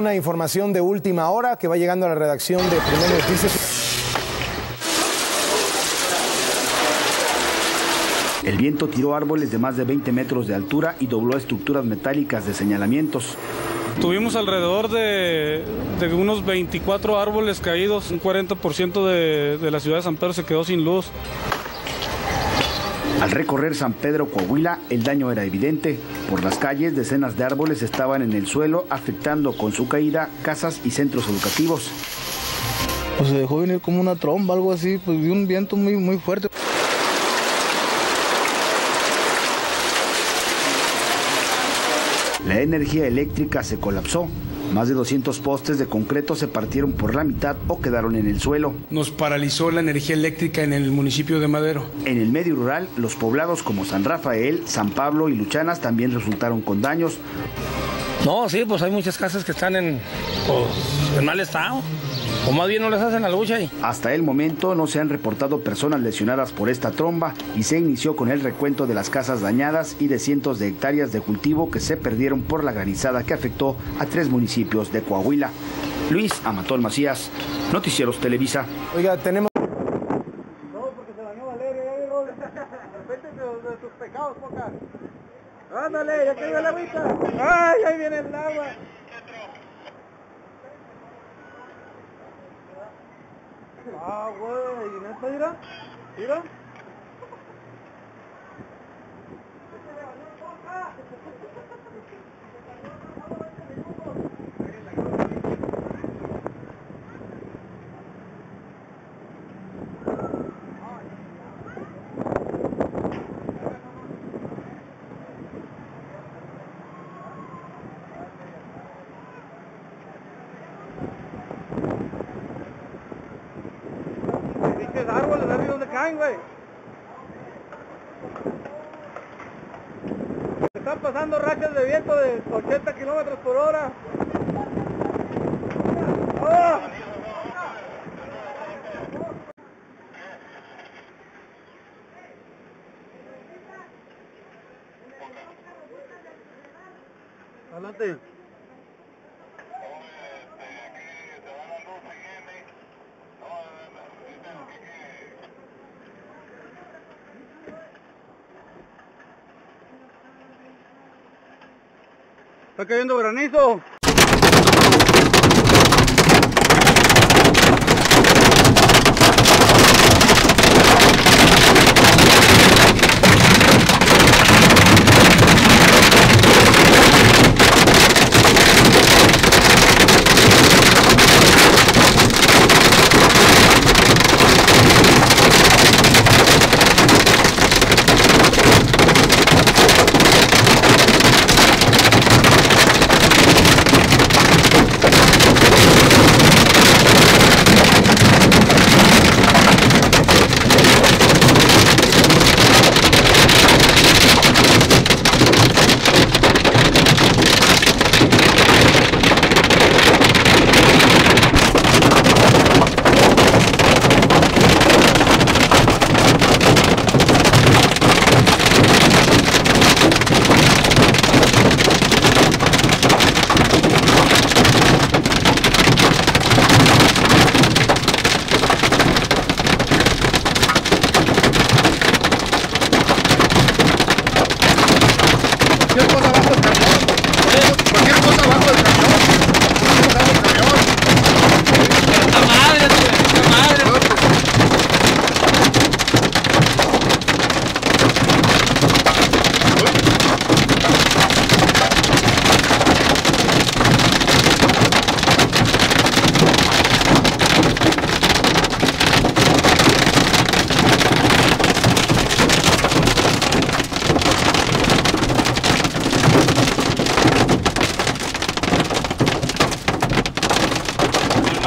Una información de última hora que va llegando a la redacción de Primera Noticias. El viento tiró árboles de más de 20 metros de altura y dobló estructuras metálicas de señalamientos. Tuvimos alrededor de, unos 24 árboles caídos, un 40% de, de la ciudad de San Pedro se quedó sin luz. Al recorrer San Pedro Coahuila, el daño era evidente. Por las calles, decenas de árboles estaban en el suelo, afectando con su caída casas y centros educativos. Pues se dejó venir como una tromba, algo así, pues dio un viento muy, muy fuerte. La energía eléctrica se colapsó. Más de 200 postes de concreto se partieron por la mitad o quedaron en el suelo. Nos paralizó la energía eléctrica en el municipio de Madero. En el medio rural, los poblados como San Rafael, San Pablo y Luchanas también resultaron con daños. No, sí, pues hay muchas casas que están en, pues, en mal estado. O más bien no les hacen la lucha ahí. Hasta el momento no se han reportado personas lesionadas por esta tromba y se inició con el recuento de las casas dañadas y de cientos de hectáreas de cultivo que se perdieron por la granizada que afectó a tres municipios de Coahuila. Luis Amatol Macías, Noticieros Televisa. Oiga, tenemos... No, porque se dañó Valeria, de tus pecados, poca. Ándale, ya cayó la agüita. ¡Ay, ahí viene el agua! Ah, güey, neta, mira, mira. Caen, güey. Están pasando rachas de viento de 80 kilómetros por hora. ¡Oh! Adelante. Está cayendo granizo.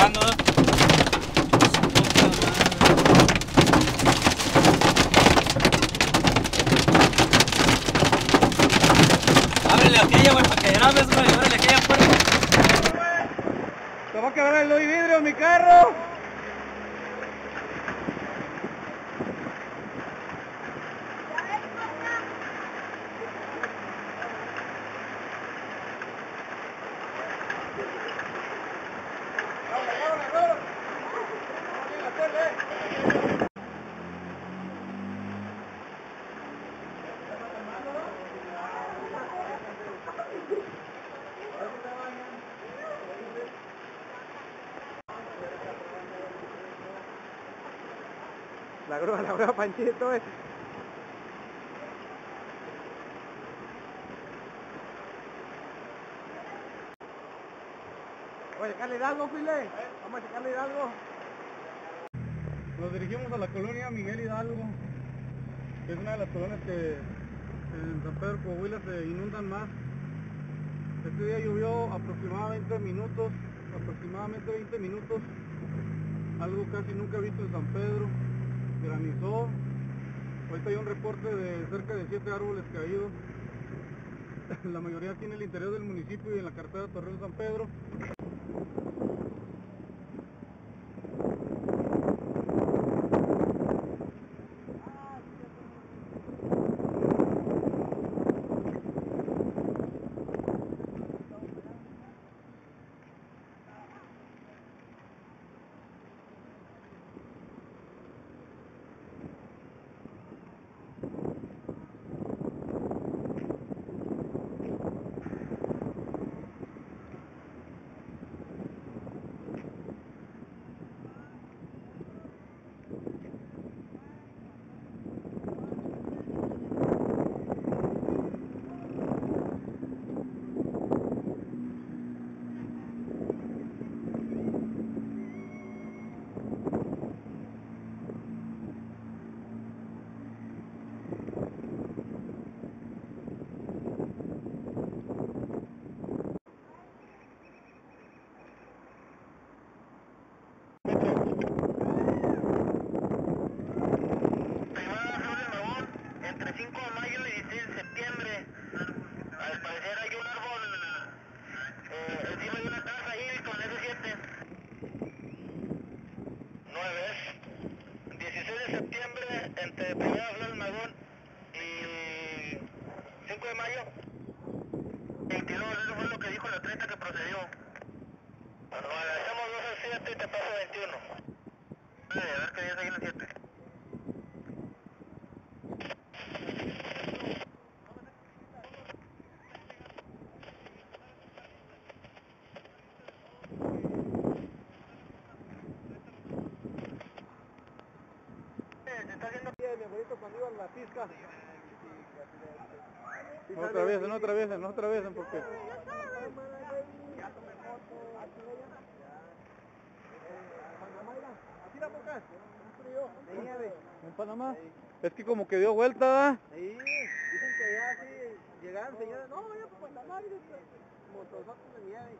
Ábrele aquella, güey, para que grabes, güey. Ábrele aquella puerta. Se va a quebrar el vidrio mi carro. La grúa, la grúa, Panchito, eh. Oye, sacarle Hidalgo, Pile. Vamos a sacarle Hidalgo. Nos dirigimos a la colonia Miguel Hidalgo, que es una de las colonias que en San Pedro Coahuila se inundan más. Este día llovió aproximadamente minutos, aproximadamente 20 minutos, algo casi nunca visto en San Pedro, granizó, ahorita hay un reporte de cerca de 7 árboles caídos, la mayoría aquí en el interior del municipio y en la carretera Torreón San Pedro. entre 5 de mayo y 16 de septiembre. Al parecer hay un árbol eh, encima de una casa ahí con S7. 9 16 de septiembre entre Primera Flor Magón y 5 de mayo. 22, eso fue lo que dijo la 30 que procedió. Bueno, vale, hacemos 2 al 7 y te paso 21. a ver qué día es ahí en el 7. Se está haciendo Mi abuelito cuando iba a la pizca. No atraviesen, no atraviesen, no atraviesen porque... Un frío. De nieve. En Panamá. Es que como que dio vuelta, ¿verdad? Sí, dicen que ya sí llegaron señores. No, ya pues la madre, motozotes de nieve.